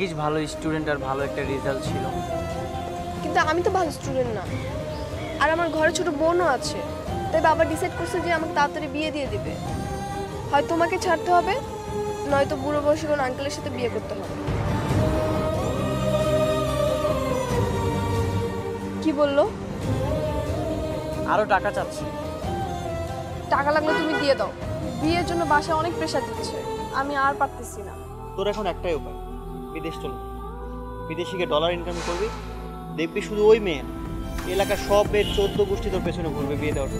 ভাগ্যিস ভালো স্টুডেন্ট আর ভালো একটা রেজাল্ট ছিল। কিন্তু আমি তো ভালো স্টুডেন্ট না। আর আমার ঘরে ছোট বোনও আছে। তাই বাবা ডিসাইড করছে যে আমাকে তাড়াতাড়ি বিয়ে দিয়ে দিবে। হয় তোমাকে ছাড়তে হবে নয়তো বুড়ো বয়সী কোনো আঙ্কেলের সাথে বিয়ে করতে হবে। কি বলল? আরও টাকা চাচ্ছি। টাকা লাগলে তুমি দিয়ে দাও। বিয়ের জন্য বাসায় অনেক প্রেশার দিচ্ছে। আমি আর পারতেছি না। তোর এখন একটাই উপায়। বিদেশ চলে বিদেশি গিয়ে ডলার ইনকাম করবি, দেখবি শুধু ওই মেয়ে, এলাকার সব মেয়ের চোদ্দ গোষ্ঠী তোর পেছনে ঘুরবে বিয়ে দেওয়ার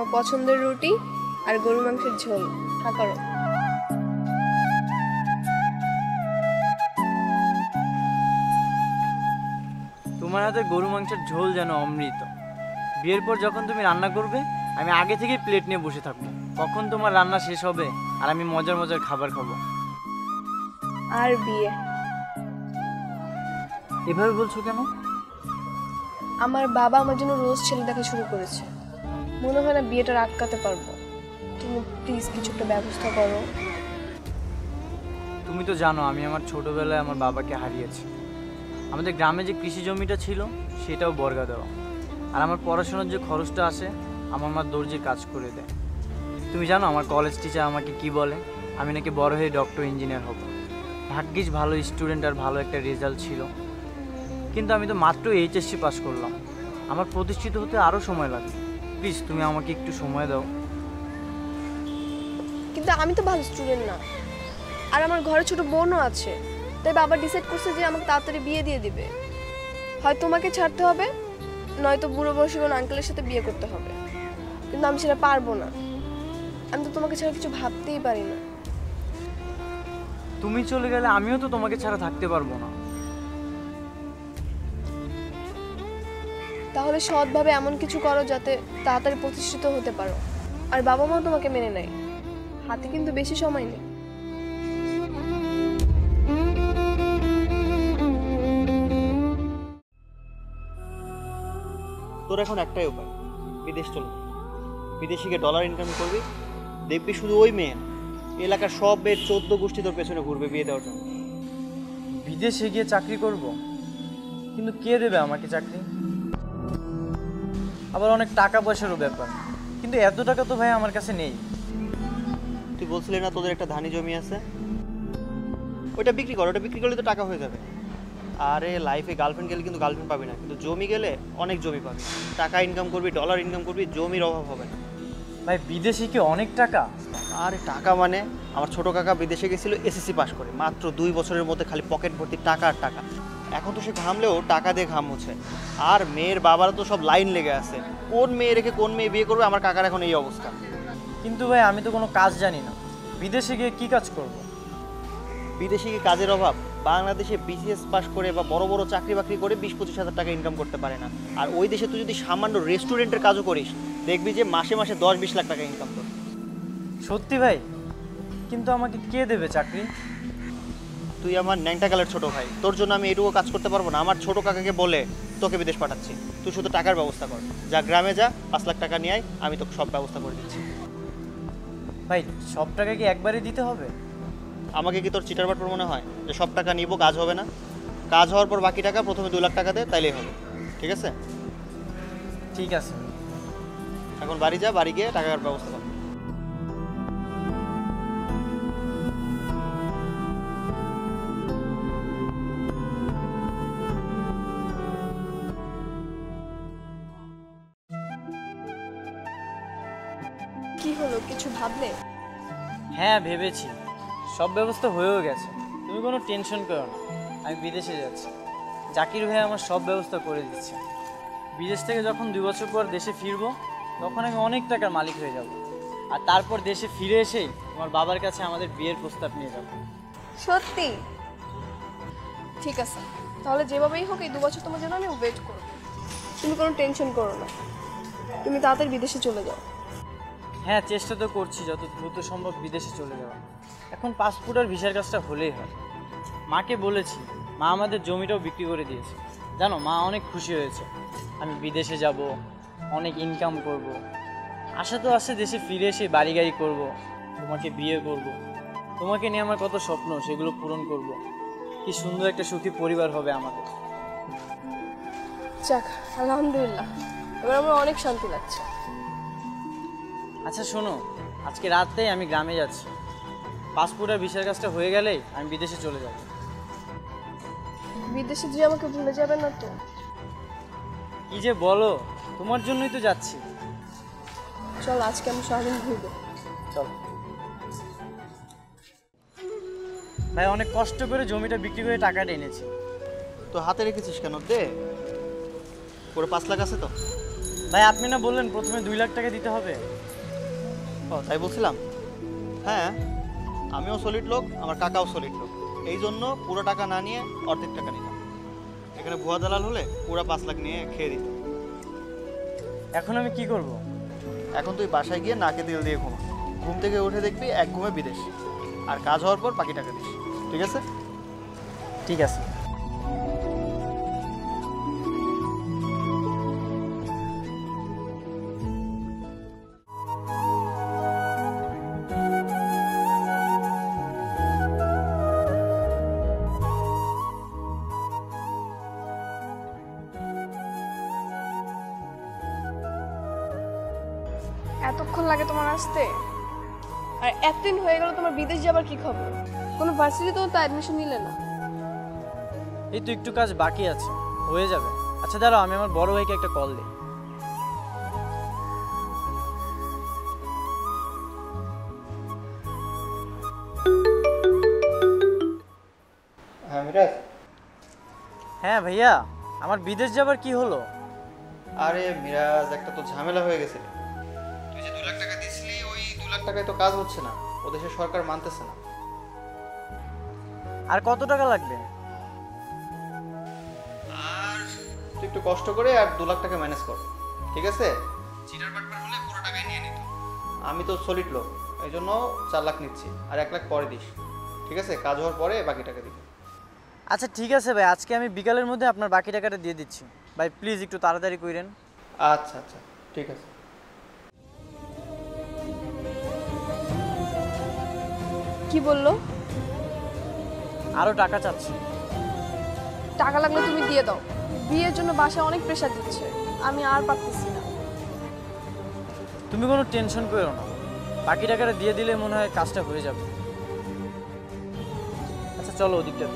তোমার পছন্দের রুটি আর গরু মাংসের ঝোল। হা করো। তোমার হাতে গরু মাংসের ঝোল যেন অমৃত। বিয়ের পর যখন তুমি রান্না করবে আমি আগে থেকে প্লেট নিয়ে বসে থাকব। কখন তোমার রান্না শেষ হবে আর আমি মজার মজার খাবার খাব? আর বিয়ে। এভাবে বলছো কেন? আমার বাবা আমার জন্য রোজ ছেলে দেখা শুরু করেছে। মনে হয় না বিয়েটা আটকাতে পারব। তুমি প্লিজ কিছু একটা ব্যবস্থা করো। তুমি তো জানো, আমি আমার ছোটবেলায় আমার বাবাকে হারিয়েছি। আমাদের গ্রামে যে কৃষি জমিটা ছিল, সেটাও বর্গা দেওয়া। আর আমার পড়াশোনার যে খরচটা আসে আমার মা দর্জির কাজ করে দেয়। তুমি জানো, আমার কলেজ টিচার আমাকে কি বলে? আমি নাকি বড় হয়ে ডক্টর ইঞ্জিনিয়ার হব। ভাগ্যিস ভালো স্টুডেন্ট আর ভালো একটা রেজাল্ট ছিল। কিন্তু আমি তো মাত্র এইচএসসি পাস করলাম। আমার প্রতিষ্ঠিত হতে আরও সময় লাগবে। প্লিজ তুমি আমাকে একটু সময় দাও। কিন্তু আমি তো ভালো স্টুডেন্ট না। আর আমার ঘরে ছোট বোনও আছে। তাই বাবা ডিসাইড করছে যে আমাকে তাড়াতাড়ি বিয়ে দিয়ে দিবে। হয় তোমাকে ছাড়তে হবে নয়তো বুড়ো বয়সী কোনো আঙ্কেলের সাথে বিয়ে করতে হবে। কিন্তু আমি সেটা পারব না। আমি তো তোমাকে ছাড়া কিছু ভাবতেই পারি না। তুমি চলে গেলে আমিও তো তোমাকে ছাড়া থাকতে পারব না। তাহলে সৎভাবে এমন কিছু করো যাতে তাড়াতাড়ি প্রতিষ্ঠিত হতে পারো। আর বাবা মাও তোমাকে মেনে নেয়। হাতে কিন্তু বেশি সময় নেই। তোর এখন একটাই উপায়। বিদেশ চলে। বিদেশে গিয়ে ডলার ইনকাম করবি দেখবি শুধু ওই মেয়ে। এলাকার সব মেয়ের চোদ্দ গোষ্ঠী তোর পেছনে ঘুরবে বিয়ে দেওয়ার জন্য। বিদেশে গিয়ে চাকরি করব? কিন্তু কে দেবে আমাকে চাকরি? আবার অনেক টাকা পয়সারও ব্যাপার। কিন্তু এত টাকা তো ভাই আমার কাছে নেই। তুই বলছিলি না তোদের একটা ধানি জমি আছে? ওইটা বিক্রি কর ওটা বিক্রি করলে তো টাকা হয়ে যাবে। আরে লাইফে গার্লফ্রেন্ড গেলে কিন্তু গার্লফ্রেন্ড পাবি না কিন্তু জমি গেলে অনেক জমি পাবি। টাকা ইনকাম করবি ডলার ইনকাম করবি জমির অভাব হবে না। ভাই বিদেশে কি অনেক টাকা? আরে টাকা মানে? আমার ছোট কাকা বিদেশে গেছিল এসএসসি পাস করে মাত্র দুই বছরের মধ্যে খালি পকেট ভর্তি টাকা আর টাকা। এখন তো সে ঘামলেও টাকা দিয়ে ঘাম মুছে। আর মেয়ের বাবারা তো সব লাইন লেগে আছে। কোন মেয়ে রেখে কোন মেয়ে বিয়ে করবে? আমার কাকার এখন এই অবস্থা। কিন্তু ভাই আমি তো কোনো কাজ জানি না। বিদেশে গিয়ে কি কাজ করব? বিদেশে কি কাজের অভাব। বাংলাদেশে বিসিএস পাস করে বা বড় বড় চাকরি বাকরি করে বিশ পঁচিশ হাজার টাকা ইনকাম করতে পারে না। আর ওই দেশে তুই যদি সামান্য রেস্টুরেন্টের কাজও করিস দেখবি যে মাসে মাসে দশ বিশ লাখ টাকা ইনকাম কর সত্যি ভাই? কিন্তু আমাকে কে দেবে চাকরি? তুই আমার ন্যাংটা কালের ছোট ভাই। তোর জন্য আমি এটুকু কাজ করতে পারব না। আমার ছোট কাকাকে বলে তোকে বিদেশ পাঠাচ্ছি। তুই শুধু টাকার ব্যবস্থা কর। যা গ্রামে যা পাঁচ লাখ টাকা নিয়ে আয় আমি তোকে সব ব্যবস্থা করে দিচ্ছি। ভাই সব টাকা কি একবারে দিতে হবে? আমাকে কি তোর চিটার বাটর মনে হয়? যে সব টাকা নিব কাজ হবে না? কাজ হওয়ার পর বাকি টাকা প্রথমে দু লাখ টাকা দে তাইলেই হবে। ঠিক আছে? ঠিক আছে। এখন বাড়ি যা বাড়ি গিয়ে টাকার ব্যবস্থা কর। হ্যাঁ ভেবেছি। সব ব্যবস্থা হয়েও গেছে। তুমি কোনো টেনশন করো না, আমি বিদেশে যাচ্ছি। জাকির ভাই আমার সব ব্যবস্থা করে দিচ্ছে। বিদেশ থেকে যখন দুই বছর পর দেশে ফিরবো, তখন আমি অনেক টাকার মালিক হয়ে যাব। আর তারপর দেশে ফিরে এসেই আমার বাবার কাছে আমাদের বিয়ের প্রস্তাব নিয়ে যাব। সত্যি? ঠিক আছে। তাহলে যেভাবেই হোক, এই দু বছর তোমার জন্য আমি ওয়েট করব। তুমি কোনো টেনশন করো না। তুমি তাড়াতাড়ি বিদেশে চলে যাও। হ্যাঁ চেষ্টা তো করছি যত দ্রুত সম্ভব বিদেশে চলে যাওয়া এখন পাসপোর্ট আর ভিসার কাজটা হলেই হয়। মাকে বলেছি, মা আমাদের জমিটাও বিক্রি করে দিয়েছে। জানো, মা অনেক খুশি হয়েছে। আমি বিদেশে যাব, অনেক ইনকাম করব। আশা তো আছে দেশে ফিরে এসে বাড়ি গাড়ি করব, তোমাকে বিয়ে করব। তোমাকে নিয়ে আমার কত স্বপ্ন, সেগুলো পূরণ করব। কি সুন্দর একটা সুখী পরিবার হবে আমাদের। যাক, আলহামদুলিল্লাহ। এবার আমার অনেক শান্তি লাগছে। আচ্ছা শোনো আজকে রাতেই আমি গ্রামে যাচ্ছি। পাসপোর্ট আর ভিসার কাজটা হয়ে গেলেই আমি বিদেশে চলে যাব। বিদেশে যে আমাকে ভুলে যাবে না তো? কি যে বলো তোমার জন্যই তো যাচ্ছি। চল আজকে আমি সারাদিন ঘুরবো। চল। ভাই অনেক কষ্ট করে জমিটা বিক্রি করে টাকাটা এনেছি। তো হাতে রেখেছিস কেন? দে। পুরো পাঁচ লাখ আছে তো। ভাই আপনি না বললেন প্রথমে দুই লাখ টাকা দিতে হবে? ও তাই বলছিলাম? হ্যাঁ আমিও সলিড লোক আমার কাকাও সলিড লোক। এই জন্য পুরো টাকা না নিয়ে অর্ধেক টাকা নিলাম। এখানে ভুয়া দালাল হলে পুরো পাঁচ লাখ নিয়ে খেয়ে দিত। এখন আমি কি করব? এখন তুই বাসায় গিয়ে নাকে তেল দিয়ে ঘুমা। ঘুম থেকে উঠে দেখবি এক ঘুমে বিদেশ। আর কাজ হওয়ার পর বাকি টাকা দিস। ঠিক আছে? ঠিক আছে। ভার্সিটিতেও তো অ্যাডমিশন নিলে না। এই তো একটু কাজ বাকি আছে হয়ে যাবে। আচ্ছা দাঁড়াও আমি আমার বড় ভাইকে একটা কল দিই। হ্যাঁ হ্যাঁ ভাইয়া আমার বিদেশ যাবার কি হলো? আরে মিরাজ একটা তো ঝামেলা হয়ে গেছে। তুই যে দু লাখ টাকা দিছিলি ওই দু লাখ টাকায় তো কাজ হচ্ছে না। ও দেশের সরকার মানতেছে না। আর কত টাকা লাগবে? আর তুই একটু কষ্ট করে আর দু লাখ টাকা ম্যানেজ কর ঠিক আছে? চিটার বাটপার হলে পুরো টাকাই নিয়ে নিত। আমি তো সলিড লোক এই জন্য চার লাখ নিচ্ছি আর এক লাখ পরে দিস ঠিক আছে? কাজ হওয়ার পরে বাকি টাকা দিবি। আচ্ছা ঠিক আছে ভাই আজকে আমি বিকালের মধ্যে আপনার বাকি টাকাটা দিয়ে দিচ্ছি। ভাই প্লিজ একটু তাড়াতাড়ি কইরেন। আচ্ছা আচ্ছা ঠিক আছে। কি বলল? আরও টাকা চাচ্ছি। টাকা লাগলে তুমি দিয়ে দাও। বিয়ের জন্য বাসা অনেক প্রেশার দিচ্ছে। আমি আর পারতেছি না। তুমি কোনো টেনশন করো না। বাকি টাকাটা দিয়ে দিলে মনে হয় কাজটা হয়ে যাবে। আচ্ছা চলো ওদিকটা।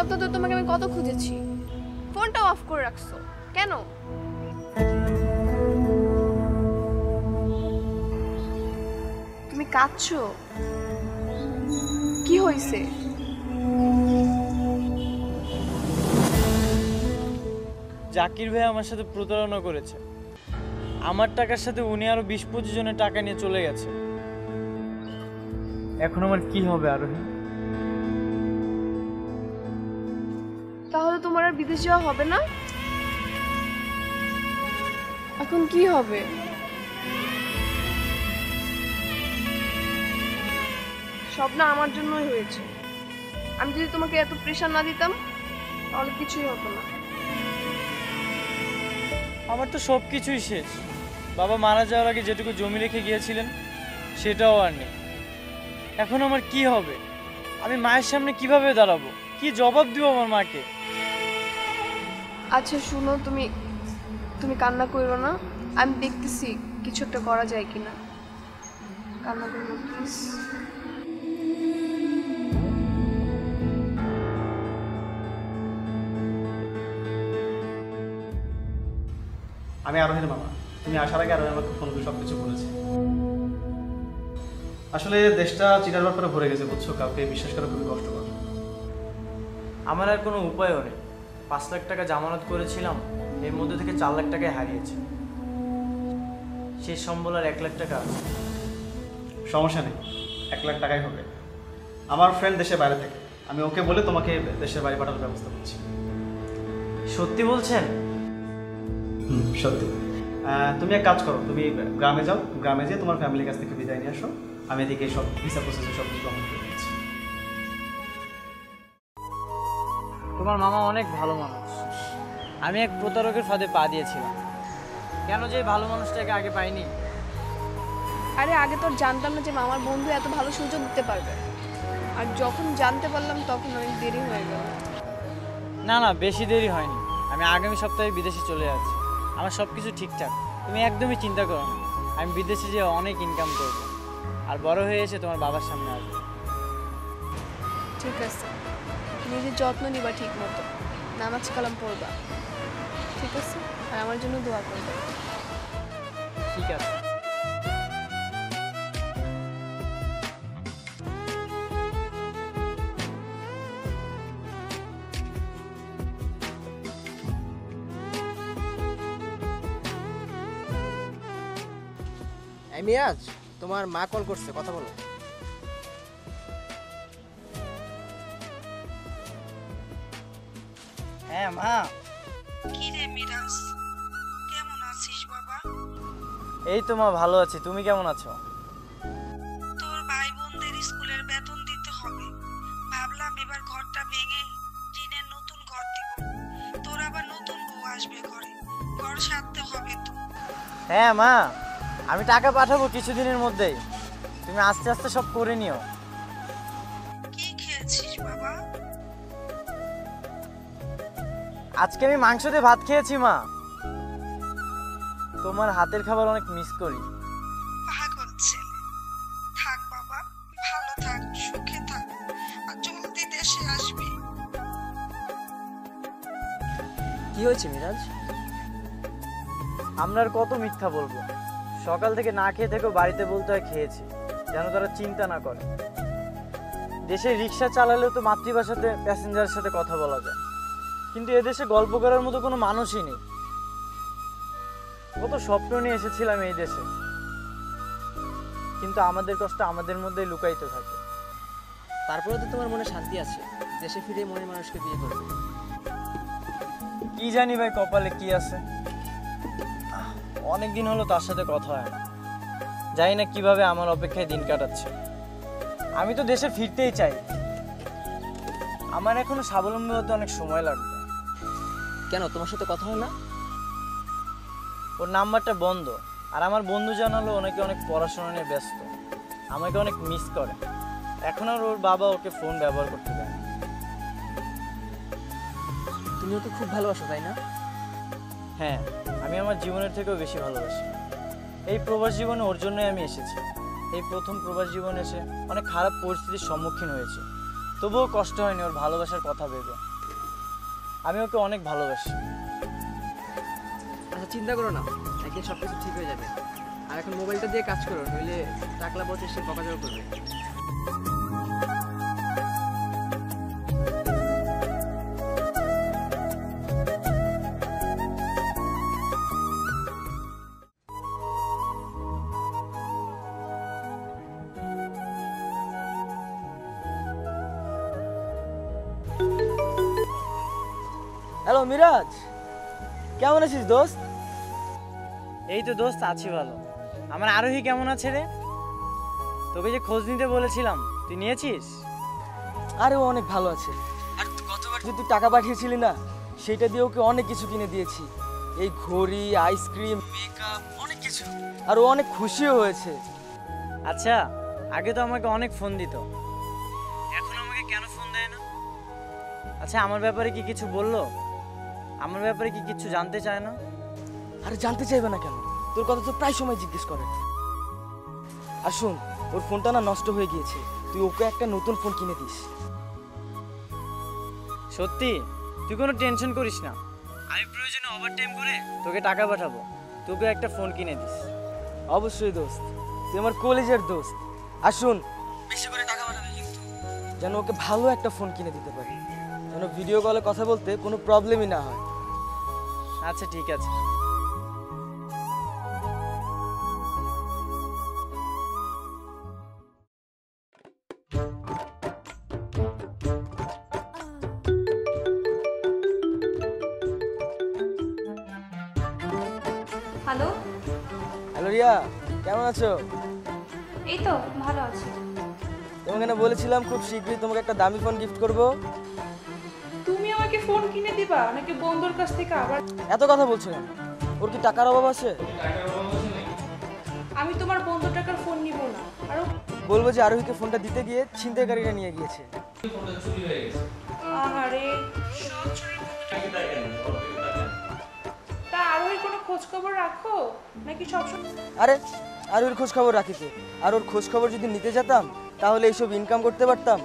সপ্তাহ ধরে তোমাকে আমি কত খুঁজেছি। ফোনটাও অফ করে রাখছো। কেন? তুমি কাঁদছো? কি হয়েছে? জাকির ভাই আমার সাথে প্রতারণা করেছে। আমার টাকার সাথে উনি আরও বিশ পঁচিশ জনের টাকা নিয়ে চলে গেছে। এখন আমার কি হবে আরোহী? বিদেশ যাওয়া হবে না? এখন কি হবে? সব না আমার জন্যই হয়েছে। আমি যদি তোমাকে এত প্রেশার না দিতাম তাহলে কিছুই হতো না। আমার তো সব কিছুই শেষ। বাবা মারা যাওয়ার আগে যেটুকু জমি রেখে গিয়েছিলেন সেটাও আর নেই। এখন আমার কি হবে? আমি মায়ের সামনে কীভাবে দাঁড়াবো? কি জবাব দিব আমার মাকে? আচ্ছা শুনো তুমি তুমি কান্না করো না। আমি দেখতেছি কিছু একটা করা যায় কিনা। কান্না করো প্লিজ আমি আরোহীর মামা। তুমি আসার আগে আরোহী আমাকে ফোন করে সব কিছু বলেছে। আসলে দেশটা চিটার ব্যাপারে ভরে গেছে বুঝছ? কাউকে বিশ্বাস করা খুবই কষ্টকর। আমার আর কোনো উপায়ও নেই। পাঁচ লাখ টাকা জামানত করেছিলাম এর মধ্যে থেকে চার লাখ টাকায় হারিয়েছি। শেষ সম্বল আর এক লাখ টাকা আছে। সমস্যা নেই এক লাখ টাকাই হবে। আমার ফ্রেন্ড দেশের বাইরে থেকে আমি ওকে বলে তোমাকে দেশের বাড়ি পাঠানোর ব্যবস্থা করছি। সত্যি বলছেন? হুম সত্যি। তুমি এক কাজ করো তুমি গ্রামে যাও গ্রামে যেয়ে তোমার ফ্যামিলির কাছ থেকে বিদায় নিয়ে আসো। আমি এদিকে সব ভিসা প্রসেসে সব কিছু কমপ্লিট তোমার মামা অনেক ভালো মানুষ। আমি এক প্রতারকের ফাঁদে পা দিয়েছিলাম। কেন যে ভালো মানুষটাকে আগে পাইনি? আরে আগে তো জানতাম না যে মামার বন্ধু এত ভালো সুযোগ দিতে পারবে। আর যখন জানতে পারলাম তখন অনেক দেরি হয়ে গেল। না না বেশি দেরি হয়নি। আমি আগামী সপ্তাহে বিদেশে চলে যাচ্ছি। আমার সব কিছু ঠিকঠাক। তুমি একদমই চিন্তা করো না। আমি বিদেশে যেয়ে অনেক ইনকাম করব। আর বড় হয়ে এসে তোমার বাবার সামনে আসব। ঠিক আছে। নিজের যত্ন নিবা ঠিক মতো নামাজ কালাম পড়বা। ঠিক আছে? আর আমার জন্য দোয়া করবে। ঠিক আছে। মিয়াজ তোমার মা কল করছে কথা বলো। হ্যাঁ মা। কি রে মিরাজ কেমন আছিস বাবা? এই তো মা ভালো আছি। তুমি কেমন আছো? তোর ভাই বোনদের স্কুলের বেতন দিতে হবে। ভাবলাম এবার ঘরটা ভেঙে টিনের নতুন ঘর দিব। তোর আবার নতুন বউ আসবে ঘরে। ঘর সারতে হবে তো। হ্যাঁ মা। আমি টাকা পাঠাবো কিছুদিনের মধ্যেই। তুমি আস্তে আস্তে সব করে নিও। আজকে আমি মাংস দিয়ে ভাত খেয়েছি মা। তোমার হাতের খাবার অনেক মিস করি। পাগল ছেলে থাক বাবা ভালো থাক সুখে থাক আর জলদি দেশে আসবি। কি হয়েছে মিরাজ? আমরা আর কত মিথ্যা বলব? সকাল থেকে না খেয়ে থেকেও বাড়িতে বলতে হয় খেয়েছি যেন তারা চিন্তা না করে। দেশে রিক্সা চালালেও তো মাতৃভাষাতে প্যাসেঞ্জারের সাথে কথা বলা যায়। কিন্তু এদেশে গল্প করার মতো কোনো মানুষই নেই। কত স্বপ্ন নিয়ে এসেছিলাম এই দেশে। কিন্তু আমাদের কষ্ট আমাদের মধ্যেই লুকাইতে থাকে। তারপরে তো তোমার মনে শান্তি আছে দেশে ফিরে মনের মানুষকে বিয়ে করবে। কি জানি ভাই কপালে কি আছে। অনেক দিন হলো তার সাথে কথা হয় না। জানি না কীভাবে আমার অপেক্ষায় দিন কাটাচ্ছে। আমি তো দেশে ফিরতেই চাই। আমার এখনও স্বাবলম্বী হতে অনেক সময় লাগবে। কেন? তোমার সাথে কথা হয় না? ওর নাম্বারটা বন্ধ। আর আমার বন্ধু জানালো ওনাকে অনেক পড়াশোনা নিয়ে ব্যস্ত। আমাকে অনেক মিস করে। এখন আর ওর বাবা ওকে ফোন ব্যবহার করতে দেয় তুমি ওকে খুব ভালোবাসো তাই না? হ্যাঁ আমি আমার জীবনের থেকেও বেশি ভালোবাসি। এই প্রবাস জীবনে ওর জন্যই আমি এসেছি। এই প্রথম প্রবাস জীবনে এসে অনেক খারাপ পরিস্থিতির সম্মুখীন হয়েছে। তবুও কষ্ট হয়নি ওর ভালোবাসার কথা ভেবে। আমি ওকে অনেক ভালোবাসি। আচ্ছা চিন্তা করো না। একদিন সব কিছু ঠিক হয়ে যাবে। আর এখন মোবাইলটা দিয়ে কাজ করো, নইলে টাকলা বসে সে বকাঝকা করবে। কেমন আছিস দোস্ত? এই তো দোস্ত আছি ভালো। আমার আরোহী কেমন আছে রে? তোকে যে খোঁজ নিতে বলেছিলাম তুই নিয়েছিস? আরে ও অনেক ভালো আছে। আর গতবার যে তুই টাকা পাঠিয়েছিলি না সেটা দিয়ে ওকে অনেক কিছু কিনে দিয়েছি। এই ঘড়ি আইসক্রিম। মেকআপ অনেক কিছু। আর ও অনেক খুশিও হয়েছে। আচ্ছা আগে তো আমাকে অনেক ফোন দিত। এখন আমাকে কেন ফোন দেয় না? আচ্ছা আমার ব্যাপারে কি কিছু বলল? আমার ব্যাপারে কি কিছু জানতে চায় না? আর জানতে চাইবে না কেন? তোর কথা তো প্রায় সময় জিজ্ঞেস করে। আর শোন ওর ফোনটা না নষ্ট হয়ে গিয়েছে। তুই ওকে একটা নতুন ফোন কিনে দিস। সত্যি? তুই কোনো টেনশন করিস না। আমি প্রয়োজনে ওভার টাইম করে তোকে টাকা পাঠাবো। তোকে একটা ফোন কিনে দিস। অবশ্যই দোস্ত। তুই আমার কলেজের দোস্ত। আর শোন বেশি করে টাকা পাঠাবি কিন্তু। যেন ওকে ভালো একটা ফোন কিনে দিতে পারি। যেন ভিডিও কলে কথা বলতে কোনো প্রবলেমই না হয়। আচ্ছা ঠিক আছে। হ্যালো হ্যালো রিয়া কেমন আছো? এই তো ভালো আছি। তোমাকে না বলেছিলাম খুব শীঘ্রই তোমাকে একটা দামি ফোন গিফট করব। কিনে দিবা? নাকি বন্ধুর কাছ থেকে আবার এত কথা বলছো কেন? ওর কি টাকার অভাব আছে? আমি তোমার বন্ধু টাকার ফোন নিব না। আরও বলব যে আরোহীকে ফোনটা দিতে গিয়ে ছিনতাইকারীরা নিয়ে গিয়েছে। আহারে। তা আরোহীর কোনো খোঁজ খবর রাখো? নাকি সবসময় আরে আরোহীর খোঁজ খবর রাখিতে আর ওর খোঁজ খবর যদি নিতে যেতাম তাহলে এইসব ইনকাম করতে পারতাম।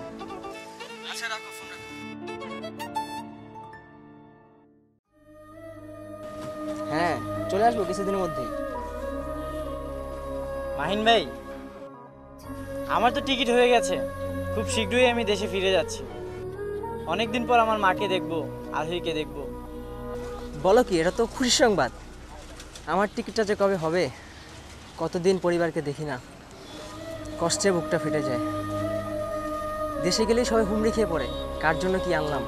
চলে আসব কিছুদিনের মধ্যেই মাহিন ভাই আমার তো টিকিট হয়ে গেছে। খুব শীঘ্রই আমি দেশে ফিরে যাচ্ছি। অনেক দিন পর আমার মাকে দেখব আলহিকে দেখব। বলো কি এটা তো খুশি সংবাদ। আমার টিকিটটা যে কবে হবে কতদিন পরিবারকে দেখি না। কষ্টে বুকটা ফেটে যায়। দেশে গেলেই সবাই হুমড়ি খেয়ে পড়ে কার জন্য কি আনলাম?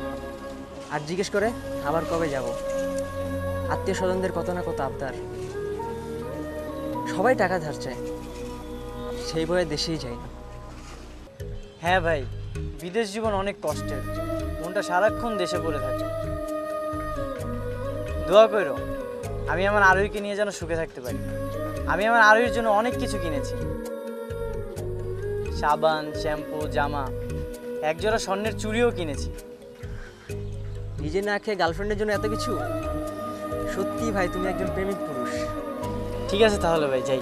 আর জিজ্ঞেস করে আবার কবে যাব? আত্মীয় স্বজনদের কত না কত আবদার। সবাই টাকা ধার চায়। সেই বয়ে দেশেই যাই না। হ্যাঁ ভাই, বিদেশ জীবন অনেক কষ্টের। মনটা সারাক্ষণ দেশে পড়ে থাকে। দোয়া করো, আমি আমার আরোহীকে নিয়ে যেন সুখে থাকতে পারি। আমি আমার আরোহীর জন্য অনেক কিছু কিনেছি। সাবান, শ্যাম্পু, জামা, একজোড়া স্বর্ণের চুড়িও কিনেছি। নিজে না খেয়ে গার্লফ্রেন্ডের জন্য এত কিছু? সত্যি ভাই তুমি একজন প্রেমিক পুরুষ। ঠিক আছে তাহলে ভাই যাই।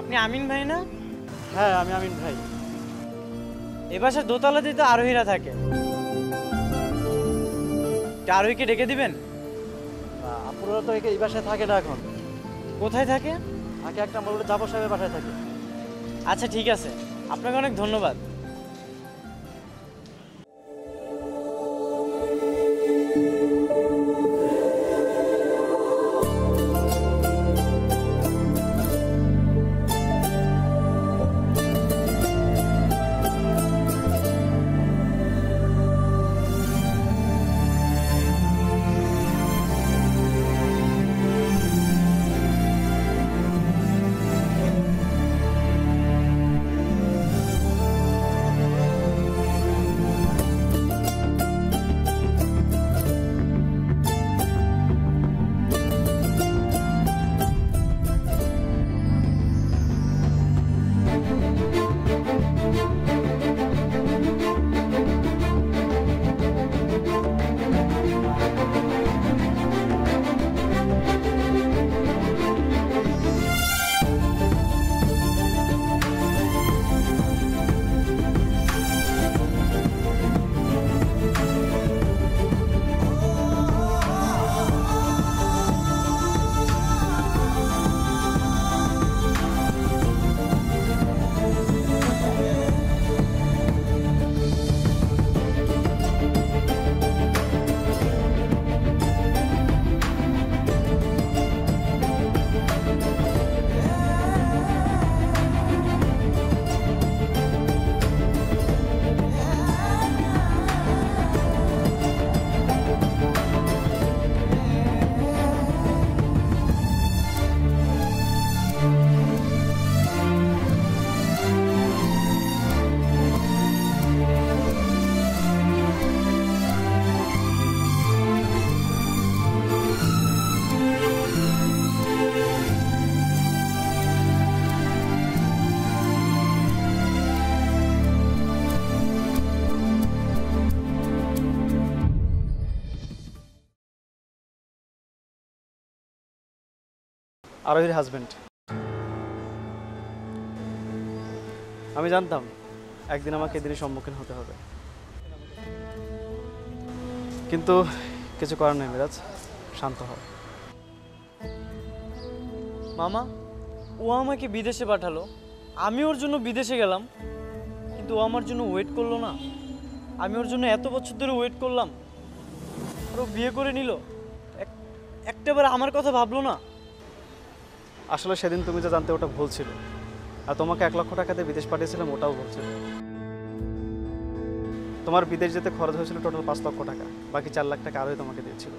আপনি আমিন ভাই না? হ্যাঁ আমি আমিন ভাই। এ বাসার দোতলাতেই তো আরোহীরা থাকে। তা আরোহীকে ডেকে দিবেন? আপুরা তো এই বাসায় থাকে না এখন। কোথায় থাকে? আগে একটা বলে জাবর সাহেবের বাসায় থাকে। আচ্ছা ঠিক আছে। আপনাকে অনেক ধন্যবাদ। আরোহীর হাজবেন্ড আমি জানতাম, একদিন আমাকে এদিনের সম্মুখীন হতে হবে। কিন্তু কিছু করার নেই মিরাজ, শান্ত হও। মামা, ও আমাকে বিদেশে পাঠালো। আমি ওর জন্য বিদেশে গেলাম, কিন্তু ও আমার জন্য ওয়েট করল না। আমি ওর জন্য এত বছর ধরে ওয়েট করলাম। আর ও বিয়ে করে নিল। এক- একটাবার আমার কথা ভাবলো না। আসলে সেদিন তুমি যা জানতে ওটা ভুল ছিল। আর তোমাকে এক লক্ষ টাকাতে বিদেশ পাঠিয়েছিলাম ওটাও ভুল ছিল। তোমার বিদেশ যেতে খরচ হয়েছিল টোটাল পাঁচ লক্ষ টাকা বাকি চার লাখ টাকা আরোই তোমাকে দিয়েছিল।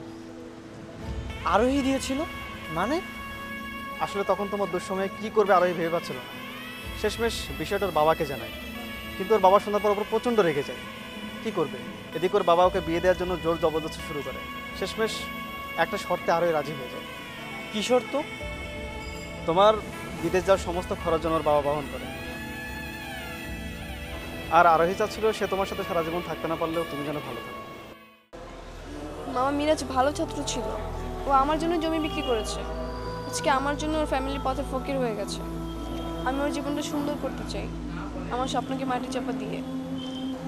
আরোহী দিয়েছিল? মানে? আসলে তখন তোমার দুঃসময়ে কি করবে আরোই ভেবে পাচ্ছিল না। শেষমেশ বিষয়টা ওর বাবাকে জানায়। কিন্তু ওর বাবা শোনার পর ওপর প্রচণ্ড রেগে যায়। কি করবে? এদিকে ওর বাবা ওকে বিয়ে দেওয়ার জন্য জোর জবরদস্তি শুরু করে। শেষমেশ একটা শর্তে আরোই রাজি হয়ে যায়। কি শর্ত? তোমার বিদেশ যাওয়ার সমস্ত খরচ ওর বাবা বহন করে। আর আরোহী চাচ্ছিল সে তোমার সাথে সারা জীবন থাকতে না পারলেও তুমি যেন ভালো থাকো। মামা মিরাজ ভালো ছাত্র ছিল। ও আমার জন্য জমি বিক্রি করেছে। আজকে আমার জন্য ওর ফ্যামিলির পথে ফকির হয়ে গেছে। আমি ওর জীবনটা সুন্দর করতে চাই। আমার স্বপ্নকে মাটি চাপা দিয়ে।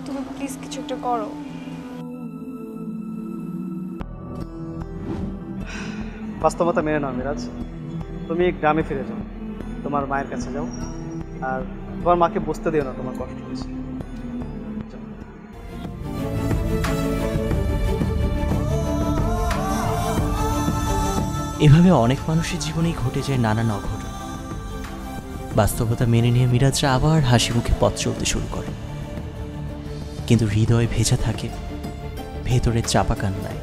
তুমি প্লিজ কিছু একটা করো। বাস্তবতা মেনে নাও মিরাজ। তুমি গ্রামে ফিরে যাও। তোমার মায়ের কাছে যাও। আর তোমার মাকে বসতে দিও না, তোমার কষ্ট হয়েছে। এভাবে অনেক মানুষের জীবনেই ঘটে যায় নানান অঘটন বাস্তবতা মেনে নিয়ে মিরাজরা আবার হাসি মুখে পথ চলতে শুরু করে। কিন্তু হৃদয় ভেজা থাকে ভেতরে চাপা কান্নায়